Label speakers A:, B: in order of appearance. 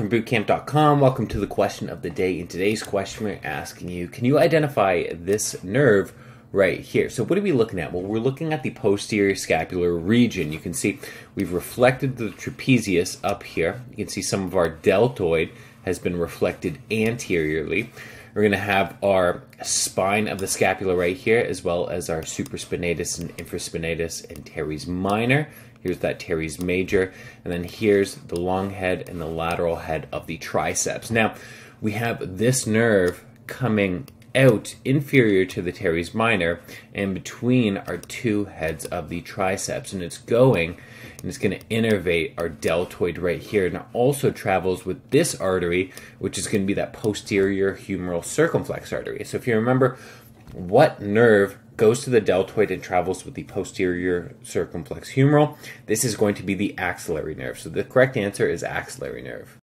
A: from bootcamp.com. Welcome to the question of the day. In today's question, we're asking you can you identify this nerve right here? So, what are we looking at? Well, we're looking at the posterior scapular region. You can see we've reflected the trapezius up here. You can see some of our deltoid has been reflected anteriorly. We're going to have our spine of the scapula right here, as well as our supraspinatus and infraspinatus and teres minor. Here's that teres major. And then here's the long head and the lateral head of the triceps. Now, we have this nerve coming out inferior to the teres minor and between our two heads of the triceps. And it's going and it's going to innervate our deltoid right here. And it also travels with this artery which is going to be that posterior humeral circumflex artery. So if you remember what nerve goes to the deltoid and travels with the posterior circumflex humeral? This is going to be the axillary nerve. So the correct answer is axillary nerve